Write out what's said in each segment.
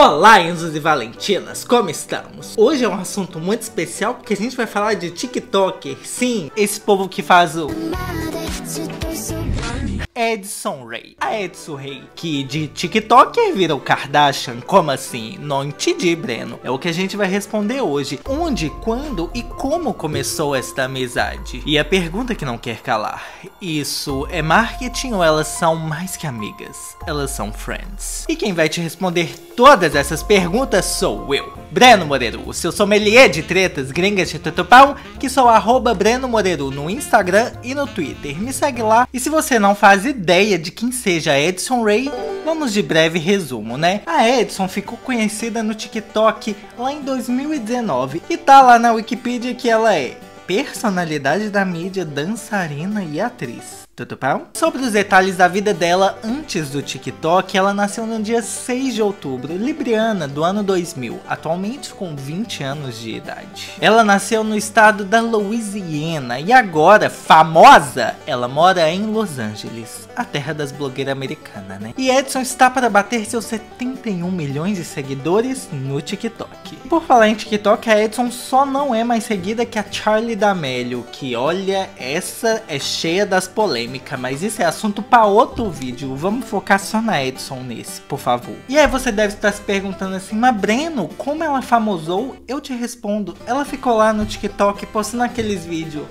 Olá, Enzos e Valentinas, como estamos? Hoje é um assunto muito especial porque a gente vai falar de TikToker. Sim, esse povo que faz o Edson Ray. A Edson Ray, que de TikToker vira o Kardashian, como assim? Não entendi, Breno. É o que a gente vai responder hoje. Onde, quando e como começou esta amizade? E a pergunta que não quer calar: isso é marketing ou elas são mais que amigas? Elas são friends. E quem vai te responder todas essas perguntas sou eu, Breno Moreiro, o seu sommelier de tretas gringas de tutupão, que sou arroba Breno Moreiro no Instagram e no Twitter. Me segue lá. E se você não faz ideia de quem seja Edson Ray, vamos de breve resumo, né? A Edson ficou conhecida no TikTok lá em 2019 e tá lá na Wikipedia que ela é personalidade da mídia, dançarina e atriz. Tudo bom? Sobre os detalhes da vida dela antes do TikTok, ela nasceu no dia 6 de outubro, libriana, do ano 2000, atualmente com 20 anos de idade. Ela nasceu no estado da Louisiana e agora, famosa, ela mora em Los Angeles, a terra das blogueiras americanas, né? E Edson está para bater seus 71 milhões de seguidores no TikTok. Por falar em TikTok, a Edson só não é mais seguida que a Charlie D'Amelio, que olha, essa é cheia das polêmicas polêmica, mas isso é assunto para outro vídeo. Vamos focar só na Edson nesse, por favor. E aí você deve estar se perguntando assim, mas Breno, como ela famosou? Eu te respondo, ela ficou lá no TikTok postando aqueles vídeos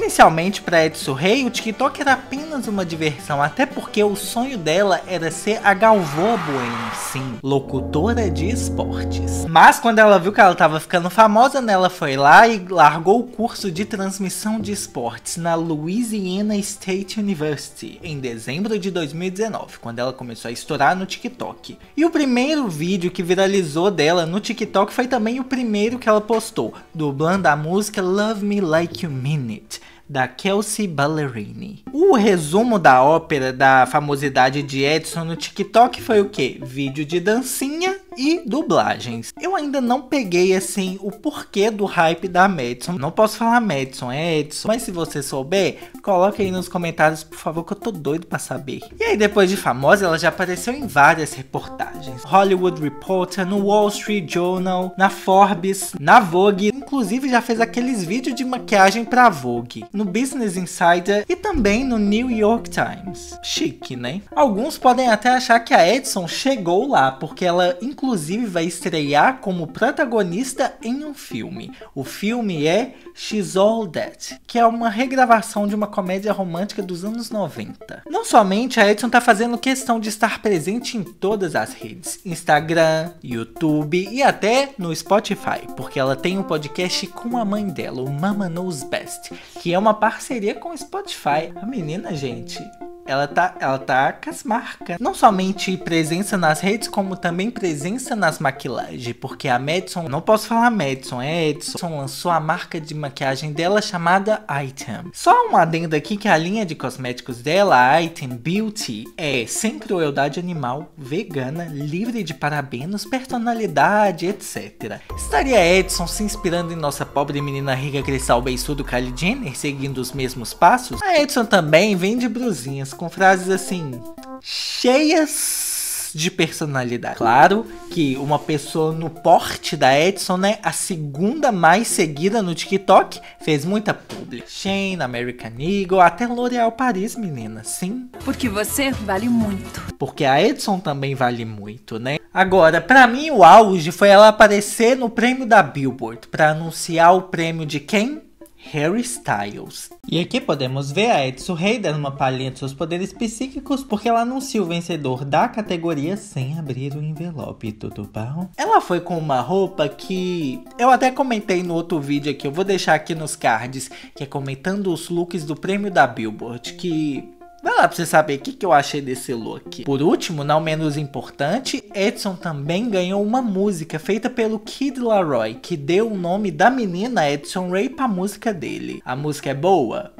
Inicialmente para Edson Rei, o TikTok era apenas uma diversão, até porque o sonho dela era ser a Galvô Bueno, sim, locutora de esportes. Mas quando ela viu que ela estava ficando famosa, né, ela foi lá e largou o curso de transmissão de esportes na Louisiana State University em dezembro de 2019, quando ela começou a estourar no TikTok. E o primeiro vídeo que viralizou dela no TikTok foi também o primeiro que ela postou, dublando a música Love Me Like You Mean It da Kelsey Ballerini. O resumo da ópera da famosidade de Edson no TikTok foi o que? Vídeo de dancinha e dublagens. Eu ainda não peguei assim o porquê do hype da Madison. Não posso falar Madison, é Edson. Mas se você souber, coloque aí nos comentários, por favor, que eu tô doido para saber. E aí, depois de famosa, ela já apareceu em várias reportagens: Hollywood Reporter, no Wall Street Journal, na Forbes, na Vogue. Inclusive, já fez aqueles vídeos de maquiagem pra Vogue, no Business Insider e também no New York Times. Chique, né? Alguns podem até achar que a Edson chegou lá, porque ela, inclusive, vai estrear como protagonista em um filme. O filme é She's All That, que é uma regravação de uma comédia romântica dos anos 90. Não somente a Edson está fazendo questão de estar presente em todas as redes, Instagram, YouTube e até no Spotify, porque ela tem um podcast com a mãe dela, o Mama Knows Best, que é uma parceria com o Spotify. A menina, gente, ela tá, ela tá com as marcas. Não somente presença nas redes, como também presença nas maquilagens. Porque a Madison, não posso falar Madison, é Edson, lançou a marca de maquiagem dela chamada Item. Só um adendo aqui que a linha de cosméticos dela, Item Beauty, é sem crueldade animal, vegana, livre de parabenos, personalidade, etc. Estaria Edson se inspirando em nossa pobre menina rica cristal beiçudo Kylie Jenner, seguindo os mesmos passos? A Edson também vende brusinhas com frases assim, cheias de personalidade. Claro que uma pessoa no porte da Edson, né, a segunda mais seguida no TikTok, fez muita publi. Shane, American Eagle, até L'Oréal Paris, menina, sim. Porque você vale muito. Porque a Edson também vale muito, né? Agora, para mim o auge foi ela aparecer no prêmio da Billboard para anunciar o prêmio de quem? Harry Styles. E aqui podemos ver a Edson Rei dando uma palhinha de seus poderes psíquicos porque ela anuncia o vencedor da categoria sem abrir o envelope, tudo bom? Ela foi com uma roupa que eu até comentei no outro vídeo aqui, eu vou deixar aqui nos cards, que é comentando os looks do prêmio da Billboard, que Vai lá pra você saber o que, que eu achei desse look. Por último, não menos importante, Edson também ganhou uma música feita pelo Kid Laroi, que deu o nome da menina Edson Ray pra música dele. A música é boa?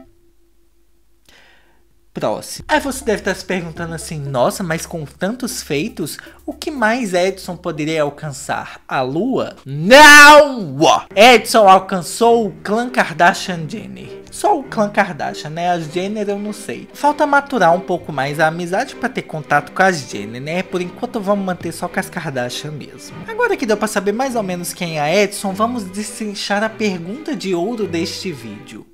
Próximo. Aí você deve estar se perguntando assim, nossa, mas com tantos feitos, o que mais Edson poderia alcançar? A lua? Não! Edson alcançou o clã Kardashian Jenner. Só o clã Kardashian, né? As Jenner eu não sei. Falta maturar um pouco mais a amizade para ter contato com as Jenner, né? Por enquanto vamos manter só com as Kardashian mesmo. Agora que deu para saber mais ou menos quem é a Edson, vamos destrinchar a pergunta de ouro deste vídeo.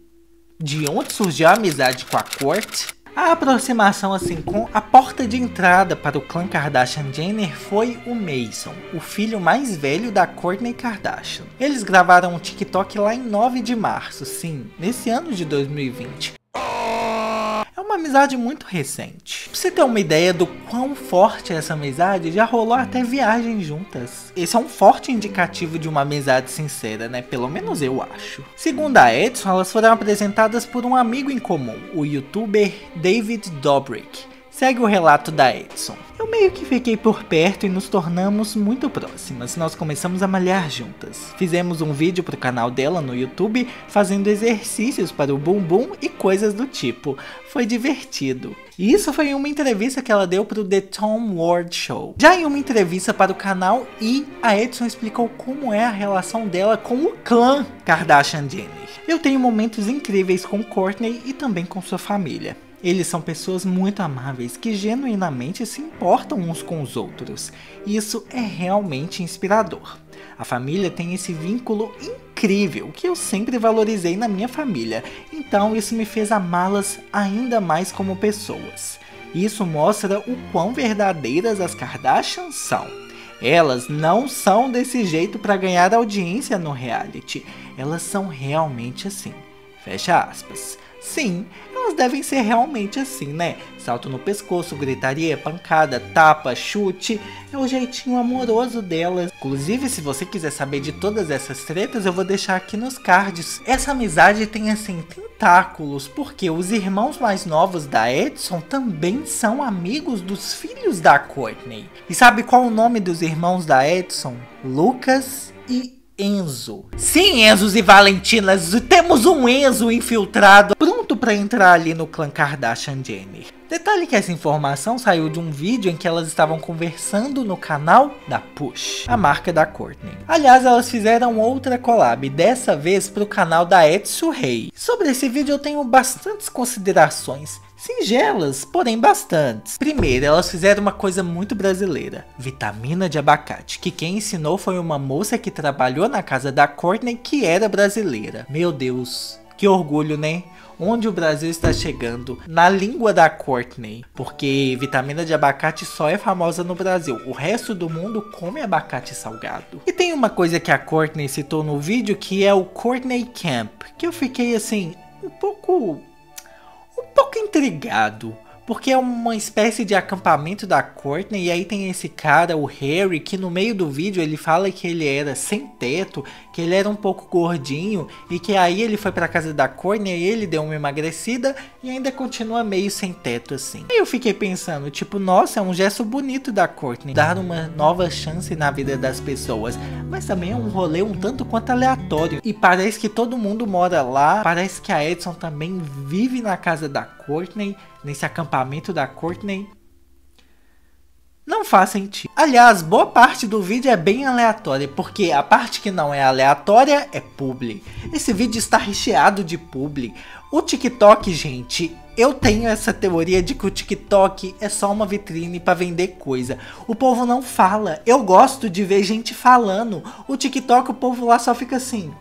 De onde surgiu a amizade com a corte? A aproximação assim com a porta de entrada para o clã Kardashian Jenner foi o Mason, o filho mais velho da Kourtney Kardashian. Eles gravaram um TikTok lá em 9 de março, sim, nesse ano de 2020 amizade muito recente. Pra você ter uma ideia do quão forte é essa amizade, já rolou até viagem juntas. Esse é um forte indicativo de uma amizade sincera, né? Pelo menos eu acho. Segundo a Edson, elas foram apresentadas por um amigo em comum, o youtuber David Dobrik segue o relato da Edson. Eu meio que fiquei por perto e nos tornamos muito próximas. Nós começamos a malhar juntas. Fizemos um vídeo pro canal dela no YouTube fazendo exercícios para o bumbum e coisas do tipo. Foi divertido. E isso foi em uma entrevista que ela deu pro The Tom Ward Show. Já em uma entrevista para o canal E, a Edson explicou como é a relação dela com o clã Kardashian Jenner. Eu tenho momentos incríveis com Courtney e também com sua família. Eles são pessoas muito amáveis que genuinamente se importam uns com os outros. Isso é realmente inspirador. A família tem esse vínculo incrível que eu sempre valorizei na minha família, então isso me fez amá-las ainda mais como pessoas. Isso mostra o quão verdadeiras as Kardashians são. Elas não são desse jeito para ganhar audiência no reality, elas são realmente assim. Fecha aspas. Sim, elas devem ser realmente assim, né? Salto no pescoço, gritaria, pancada, tapa, chute. É o jeitinho amoroso delas. Inclusive, se você quiser saber de todas essas tretas, eu vou deixar aqui nos cards. Essa amizade tem assim tentáculos, porque os irmãos mais novos da Edson também são amigos dos filhos da Courtney. E sabe qual o nome dos irmãos da Edson? Lucas e Enzo. Sim, Enzos e Valentinas, temos um Enzo infiltrado para entrar ali no clã Kardashian Jenner. Detalhe que essa informação saiu de um vídeo em que elas estavam conversando no canal da Push, a marca da Courtney. Aliás, elas fizeram outra collab, dessa vez para o canal da Etsu Rei. Sobre esse vídeo eu tenho bastantes considerações, Singelas, porém bastantes. Primeiro, elas fizeram uma coisa muito brasileira, vitamina de abacate, que quem ensinou foi uma moça que trabalhou na casa da Courtney que era brasileira. Meu Deus, que orgulho, né? Onde o Brasil está chegando na língua da Courtney, porque vitamina de abacate só é famosa no Brasil. O resto do mundo come abacate salgado. E tem uma coisa que a Courtney citou no vídeo que é o Courtney Camp, que eu fiquei assim um pouco um pouco intrigado porque é uma espécie de acampamento da Courtney e aí tem esse cara, o Harry, que no meio do vídeo ele fala que ele era sem teto, que ele era um pouco gordinho e que aí ele foi para casa da Courtney e ele deu uma emagrecida e ainda continua meio sem teto assim. Aí eu fiquei pensando, tipo, nossa, é um gesto bonito da Courtney, dar uma nova chance na vida das pessoas, mas também é um rolê um tanto quanto aleatório e parece que todo mundo mora lá, parece que a Edson também vive na casa da Courtney nesse acampamento da Courtney não faz sentido. Aliás, boa parte do vídeo é bem aleatória, porque a parte que não é aleatória é publi. Esse vídeo está recheado de publi. O TikTok, gente, eu tenho essa teoria de que o TikTok é só uma vitrine para vender coisa. O povo não fala. Eu gosto de ver gente falando. O TikTok, o povo lá só fica assim.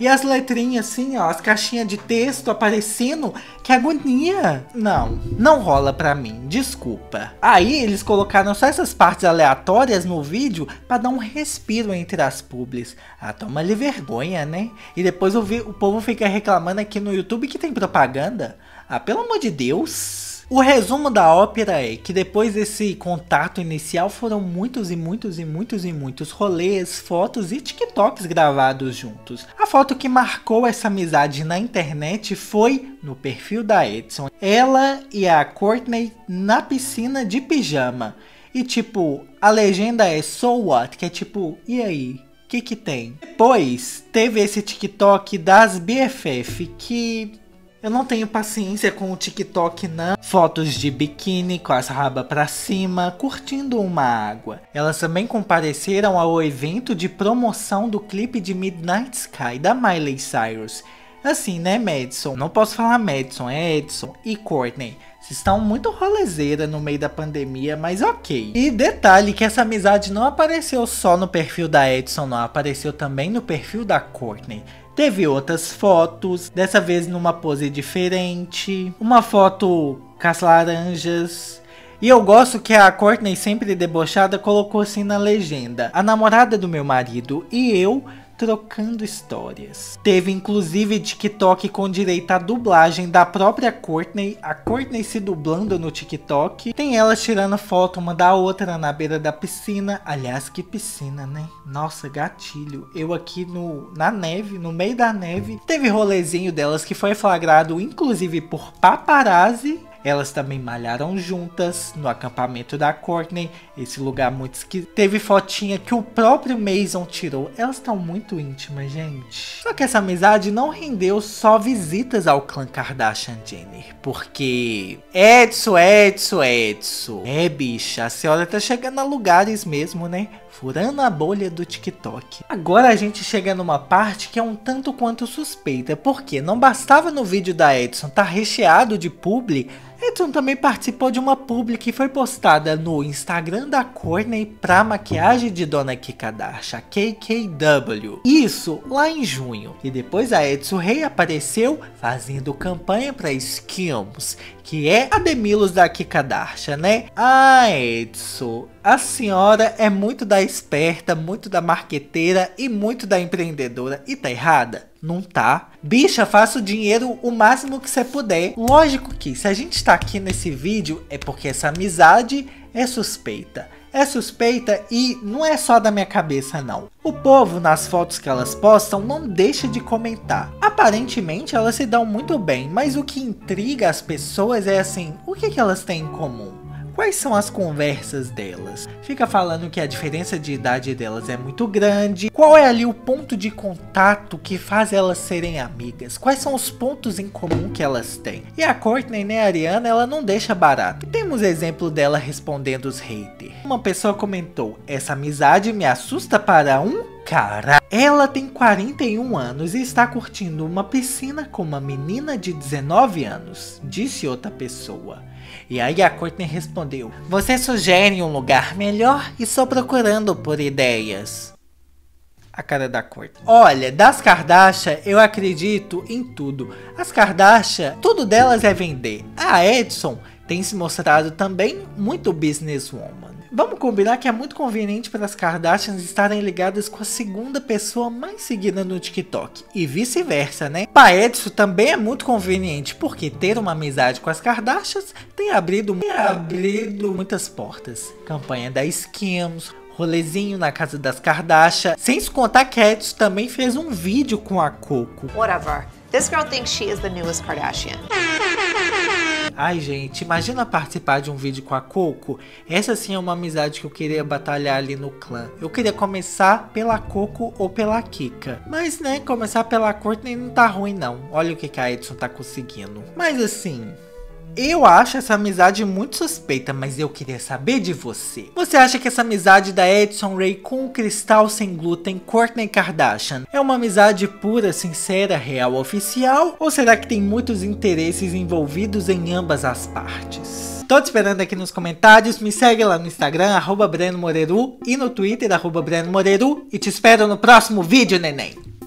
E as letrinhas assim, ó, as caixinhas de texto aparecendo, que agonia. Não, não rola pra mim, desculpa. Aí eles colocaram só essas partes aleatórias no vídeo para dar um respiro entre as publis. Ah, toma-lhe vergonha, né? E depois o, o povo fica reclamando aqui no YouTube que tem propaganda. Ah, pelo amor de Deus. O resumo da ópera é que depois desse contato inicial foram muitos e muitos e muitos e muitos rolês, fotos e TikToks gravados juntos. A foto que marcou essa amizade na internet foi no perfil da Edson. Ela e a Courtney na piscina de pijama. E tipo, a legenda é So What? Que é tipo, e aí? O que que tem? Depois teve esse TikTok das BFF que eu não tenho paciência com o TikTok não. Fotos de biquíni com as rabas para cima, curtindo uma água. Elas também compareceram ao evento de promoção do clipe de Midnight Sky da Miley Cyrus. Assim, né, Madison? Não posso falar Madison, é Edson e Courtney. Vocês estão muito rolezeira no meio da pandemia, mas ok. E detalhe que essa amizade não apareceu só no perfil da Edson, não. Apareceu também no perfil da Courtney. Teve outras fotos, dessa vez numa pose diferente. Uma foto com as laranjas. E eu gosto que a Courtney, sempre debochada, colocou assim na legenda: A namorada do meu marido e eu trocando histórias. Teve inclusive TikTok com direito à dublagem da própria Courtney, a Courtney se dublando no TikTok. Tem elas tirando foto uma da outra na beira da piscina. Aliás, que piscina, né? Nossa, gatilho. Eu aqui no na neve, no meio da neve. Teve rolezinho delas que foi flagrado inclusive por paparazzi elas também malharam juntas no acampamento da Courtney, esse lugar muito esquisito. Teve fotinha que o próprio Mason tirou. Elas estão muito íntimas, gente. Só que essa amizade não rendeu só visitas ao clã Kardashian Jenner, porque Edson, Edson, Edson. É, bicha, a senhora tá chegando a lugares mesmo, né? furando a bolha do TikTok. Agora a gente chega numa parte que é um tanto quanto suspeita, porque não bastava no vídeo da Edson tá recheado de publi, Edson também participou de uma publi que foi postada no Instagram da Courtney pra maquiagem de Dona Kikadarsha, KKW. Isso lá em junho. E depois a Edson reapareceu fazendo campanha para Skims, que é a Demilos da Kikadarsha, né? Ah, Edson, a senhora é muito da esperta, muito da marqueteira e muito da empreendedora. E tá errada? Não tá. Bicha, faça o dinheiro o máximo que você puder. Lógico que se a gente tá aqui nesse vídeo é porque essa amizade é suspeita. É suspeita e não é só da minha cabeça não. O povo nas fotos que elas postam não deixa de comentar. Aparentemente elas se dão muito bem, mas o que intriga as pessoas é assim, o que, que elas têm em comum? Quais são as conversas delas? Fica falando que a diferença de idade delas é muito grande. Qual é ali o ponto de contato que faz elas serem amigas? Quais são os pontos em comum que elas têm? E a Courtney, né, a Ariana, ela não deixa barato. Temos exemplo dela respondendo os haters. Uma pessoa comentou: Essa amizade me assusta para um cara. Ela tem 41 anos e está curtindo uma piscina com uma menina de 19 anos, disse outra pessoa. E aí a Courtney respondeu: Você sugere um lugar melhor? Estou procurando por ideias. A cara da Courtney. Olha, das Kardashian eu acredito em tudo. As Kardashian, tudo delas é vender. A Edson tem se mostrado também muito businesswoman. Vamos combinar que é muito conveniente para as Kardashians estarem ligadas com a segunda pessoa mais seguida no TikTok. E vice-versa, né? Para Edson também é muito conveniente, porque ter uma amizade com as Kardashians tem abrido, tem abrido muitas portas. Campanha da Skims, rolezinho na casa das Kardashian. Sem se contar que Edson também fez um vídeo com a Coco. Whatever. This girl thinks she is the newest Kardashian. Ai, gente, imagina participar de um vídeo com a Coco. Essa sim é uma amizade que eu queria batalhar ali no clã. Eu queria começar pela Coco ou pela Kika. Mas, né, começar pela Courtney não tá ruim, não. Olha o que, que a Edson tá conseguindo. Mas assim, eu acho essa amizade muito suspeita, mas eu queria saber de você. Você acha que essa amizade da Edson Ray com o Cristal Sem Glúten Courtney Kardashian é uma amizade pura, sincera, real, oficial? Ou será que tem muitos interesses envolvidos em ambas as partes? Tô te esperando aqui nos comentários, me segue lá no Instagram, arroba Breno Moreru, e no Twitter, arroba Breno Moreru, e te espero no próximo vídeo, neném!